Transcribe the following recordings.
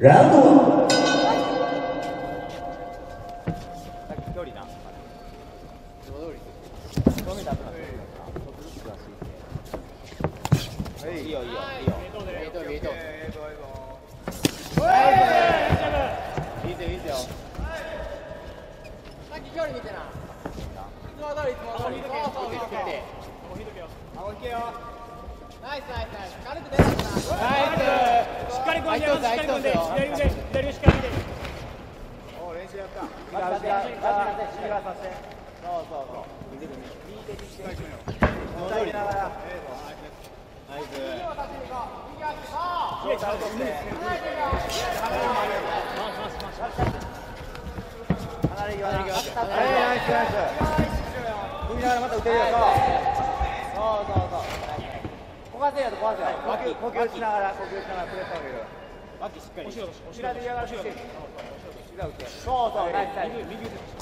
ラウ通りながら。ナイス。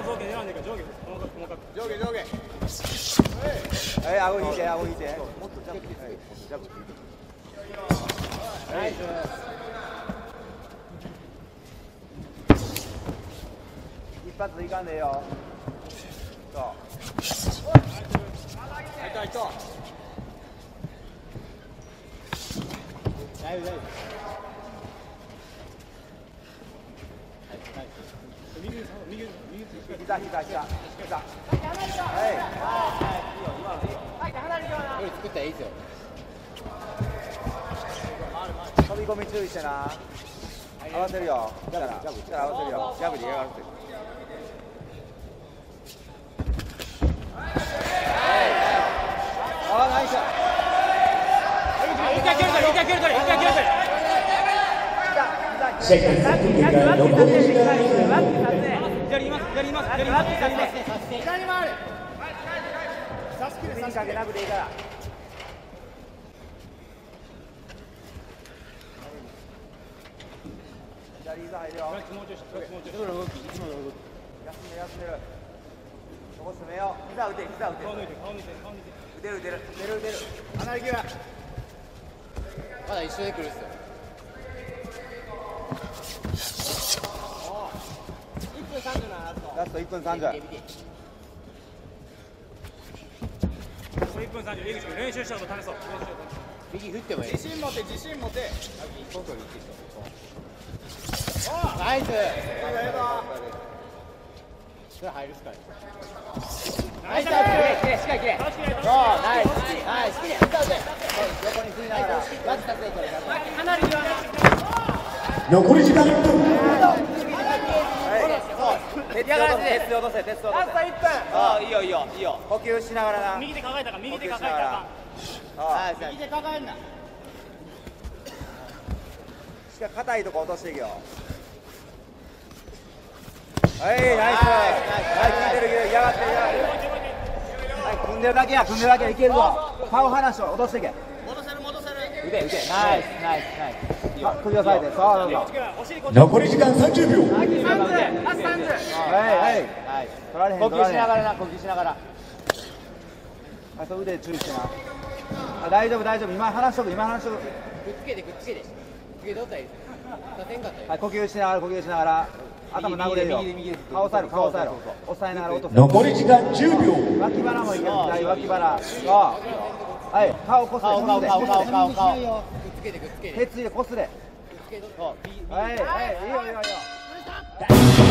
発 OK 選んでるから、上下。上下上下。はい、顎引いて、顎引いて。もっとジャブ。はい、ジャブ。ナイス。一発いかんでよ。そう。はい、と、はい、と。大丈夫、大丈夫。右腕、右腕、右腕しっかり。膝、膝、膝。膝。はい。はい、いいよ、今のいいよ。はい離れてよな。距離作ったらいいっすよ。飛び込み注意してな。合わせるよ。来たら、来たら合わせるよ。ジャブで嫌がらせてる。あ、ナイス。一回蹴るとり、一回蹴るとり、一回蹴るとり。試合が3分が残り時間2分左います、左います、左います、左います。左回る。首にかけなくていいから。まだ一緒で来るっすよ。ラスト。ラスト。1分30。見て見て1分30、練習したこと試そう。右振ってもいい。自信持て、自信持て。ナイス。それ入るっすか。ナイスしっかりきれい。そうナイスナイス。横に振りながら。マジ立てこれ。離れ残り時間1分鉄落とせ、鉄落とせ、鉄落とせ。ラスト1分。ああ、いいよいいよいいよ。呼吸しながらな。右手抱えたか、右手抱えたか。ああ、右手抱えんな。しっかり硬いとこ落としていくよ。はい、ナイス。はい、聞いてるけど嫌がってる嫌がってる。はい、組んでるだけや、組んでるだけやいけるぞ。顔離しと落としていけ。腕、腕。ナイス、ナイス、ナイス。あ、首押さえて、そうそうそう。お尻こっち。残り時間30秒。はい、はい。取られへん。呼吸しながらな、呼吸しながら。あ、そう腕注意してな。あ、大丈夫、大丈夫。今話しとく、今話しとく。くっつけてくっつけて。くっつけてどうったらい。はい、呼吸しながら、呼吸しながら。頭殴れるよ。顔押さえる、顔押さえる。押さえながら落とす。残り時間10秒脇腹もいける左脇腹そうはい顔こすれ顔顔顔顔顔顔。くっつけてくっつけて。鉄入れこすれ。はいはいいいよい。いよいい。よ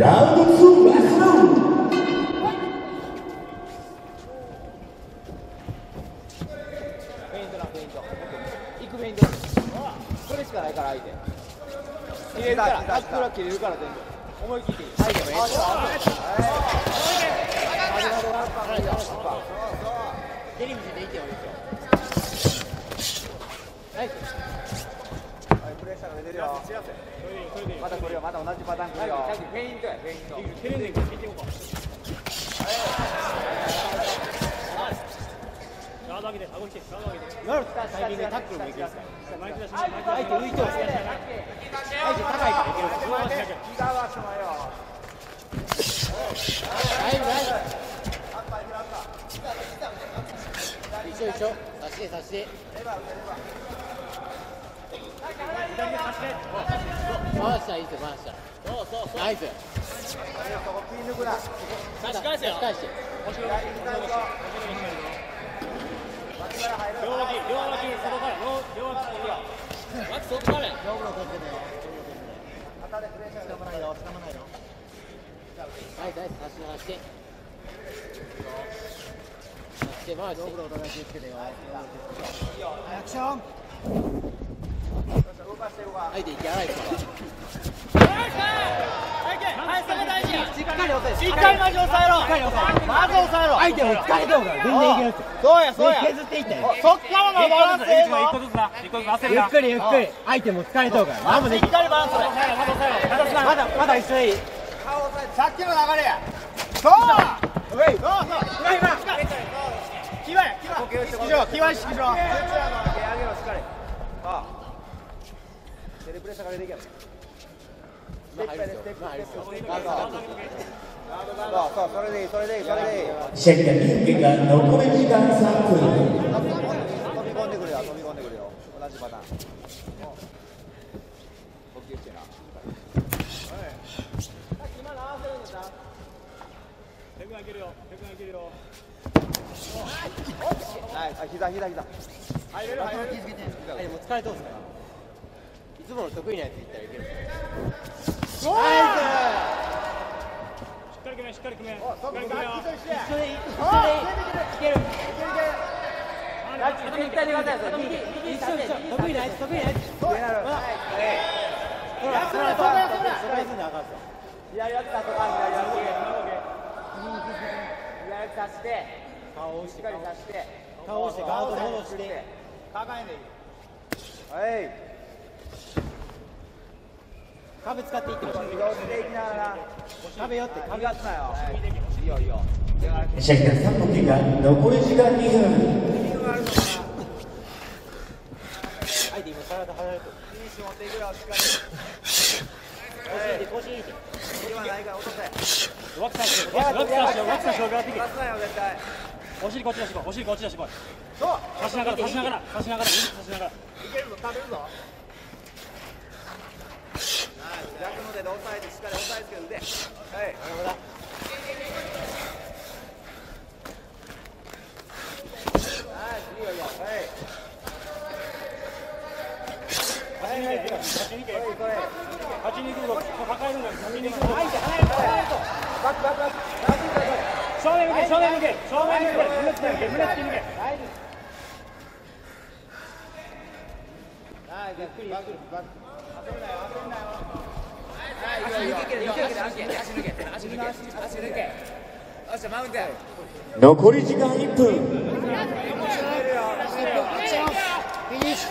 ラウンド2ラストラウンドフェイントなフェイント行くフェイントそれしかないから相手切れるからタックルは切れるから全部思い切っていい相手もフェイント蹴り見せていってよいいですよナイスプレッシャーが出てるよ。また来るよ。また同じパターン来るよ。フェイントやフェイントテレンデンから聞い。てい。こうかガード上げて顎引けガード上げてタイミングでタックルもい。けるからマイク出し相手浮い。てますね相手高い。からい。けるから膝はしまよはい。はい。一緒一緒差して差して回したいいですよ回したそうそうそうナイス差し返せよ差し返して両脇両脇外から両脇外から脇外からや勝負の取ってね肩でプレッシャー掴まないよ掴まないよはいはい差し回して差して回してお互い気をつけてよアクション相手息荒いはいそこ大事しっかり押さえしっかりマジ抑えろまず抑えろ相手も疲れてるから全然いけるそうやそうや削っていってそっからのバランスええぞゆっくりゆっくり相手も疲れとるから何もでしっかりバランスまだ抑えろまだまだ一緒でいいさっきの流れやそうういそうそう今今キワやキワ意識しろキワ意識しろ上げろしっかりプレッシャーかけていけステップやでステップステップそうそうそれでいいそれでいいそれでいい試合が2分経過残り時間3分飛び込んでくるよ飛び込んでくるよ同じパターン呼吸してな手首上げるよ手首上げるよはいあ膝膝膝入れる入れるもう疲れとるからいつもの得意なやついったらいけるしっかり組めしっかり組めしっかり組めよ一緒でいい一緒でいいいける絶対に勝たないぞ一緒一緒得意なやつ得意なやつほらほらそらそらそらそらすんなあかんぞ左脇さとか左脇左脇さして顔をしっかりさして顔をしてガード戻してはい壁使っていってほしい。壁寄って壁寄って。なよいいよいいよ。試合が3分経過残り時間2分相手今体離れてるフィニッシュ持って。い。くよしっかり腰引いて。腰引いて。今ないから落とせして。脇さして。脇さして。脇さしお尻こっち出して。こいお尻こっち出して。こいそう差しながら差しながら差しながら差しながらいけるぞ食べるぞ逆の手で押さえてしっかり押さえつける腕はいなる正面向け正面向け正面向け胸突き向けゆっくりゆっくり焦るなよ焦るなよ残り時間1分フィニッシュ